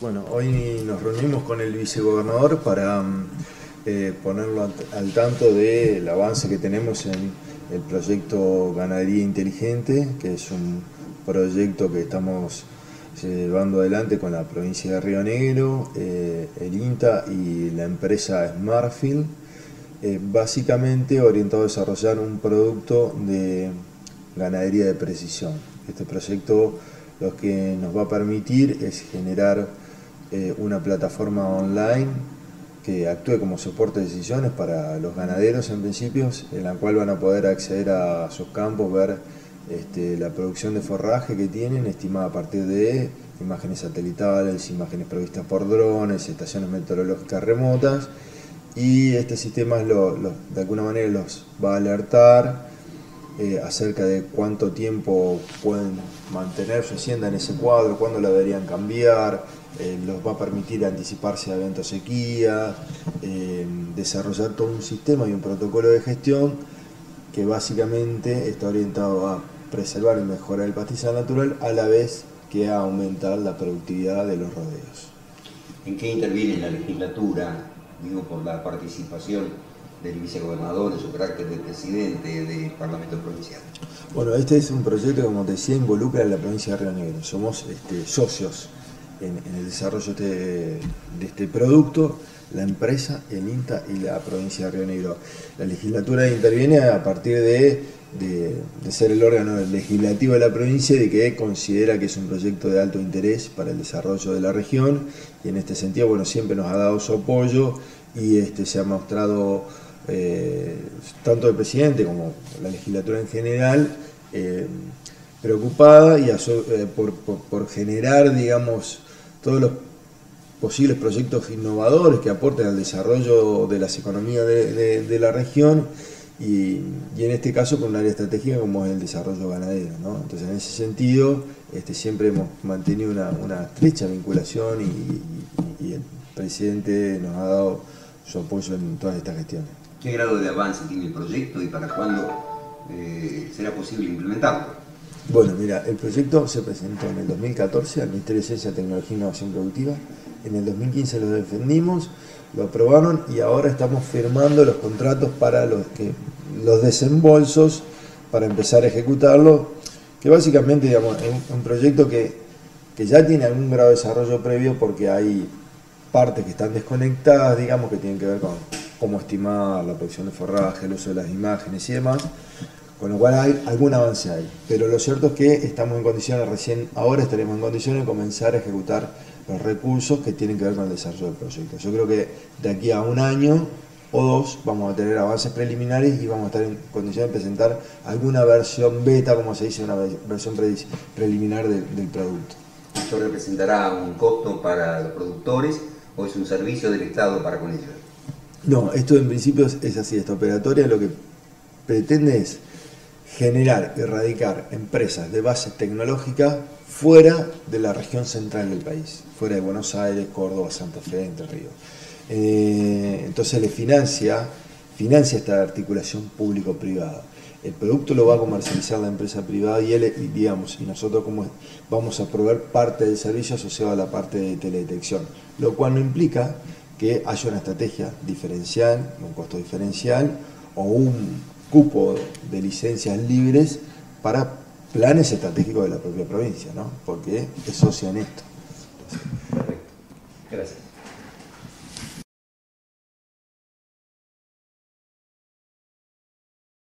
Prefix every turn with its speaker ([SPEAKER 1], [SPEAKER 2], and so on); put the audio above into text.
[SPEAKER 1] Bueno, hoy nos reunimos con el vicegobernador para mm, eh, ponerlo al tanto del avance que tenemos en el proyecto Ganadería Inteligente, que es un proyecto que estamos llevando adelante con la provincia de Río Negro, eh, el INTA y la empresa Smartfield, eh, básicamente orientado a desarrollar un producto de ganadería de precisión. Este proyecto lo que nos va a permitir es generar eh, una plataforma online que actúe como soporte de decisiones para los ganaderos en principio, en la cual van a poder acceder a sus campos, ver este, la producción de forraje que tienen, estimada a partir de imágenes satelitales, imágenes provistas por drones, estaciones meteorológicas remotas, y este sistema de alguna manera los va a alertar eh, acerca de cuánto tiempo pueden mantener su hacienda en ese cuadro, cuándo la deberían cambiar, eh, los va a permitir anticiparse a eventos sequía, eh, desarrollar todo un sistema y un protocolo de gestión que básicamente está orientado a preservar y mejorar el pastizal natural a la vez que a aumentar la productividad de los rodeos.
[SPEAKER 2] ¿En qué interviene la legislatura, digo, por la participación del vicegobernador en su carácter de presidente del Parlamento Provincial?
[SPEAKER 1] Bueno, este es un proyecto que, como te decía, involucra a la provincia de Río Negro. Somos este, socios en, el desarrollo de este producto la empresa, el INTA y la provincia de Río Negro. La legislatura interviene a partir de, ser el órgano legislativo de la provincia y de que considera que es un proyecto de alto interés para el desarrollo de la región y en este sentido bueno, siempre nos ha dado su apoyo y este, se ha mostrado eh, tanto el presidente como la legislatura en general eh, preocupada y eh, por, por generar digamos todos los posibles proyectos innovadores que aporten al desarrollo de las economías de, la región y, en este caso con un área estratégica como es el desarrollo ganadero. Entonces en ese sentido este, siempre hemos mantenido una, estrecha vinculación y, el presidente nos ha dado su apoyo en todas estas gestiones.
[SPEAKER 2] ¿Qué grado de avance tiene el proyecto y para cuándo eh, será posible implementarlo?
[SPEAKER 1] Bueno, mira, el proyecto se presentó en el 2014 al Ministerio de Ciencia, Tecnología e Innovación Productiva. En el 2015 lo defendimos, lo aprobaron y ahora estamos firmando los contratos para los, que, los desembolsos para empezar a ejecutarlo, que básicamente digamos, es un proyecto que, que ya tiene algún grado de desarrollo previo porque hay partes que están desconectadas, digamos, que tienen que ver con cómo estimar la producción de forraje, el uso de las imágenes y demás con lo cual hay algún avance ahí. Pero lo cierto es que estamos en condiciones, recién ahora estaremos en condiciones de comenzar a ejecutar los recursos que tienen que ver con el desarrollo del proyecto. Yo creo que de aquí a un año o dos vamos a tener avances preliminares y vamos a estar en condiciones de presentar alguna versión beta, como se dice, una versión preliminar del, producto.
[SPEAKER 2] ¿Esto representará un costo para los productores o es un servicio del Estado para con ellos?
[SPEAKER 1] No, esto en principio es así, esta operatoria lo que pretende es generar y erradicar empresas de base tecnológica fuera de la región central del país, fuera de Buenos Aires, Córdoba, Santa Fe, Entre Ríos. Eh, entonces le financia, financia esta articulación público-privada. El producto lo va a comercializar la empresa privada y él, digamos, y nosotros como vamos a proveer parte del servicio asociado a la parte de teledetección, lo cual no implica que haya una estrategia diferencial, un costo diferencial o un cupo de licencias libres para planes estratégicos de la propia provincia, ¿no? porque es socio en esto.
[SPEAKER 2] Perfecto. Gracias.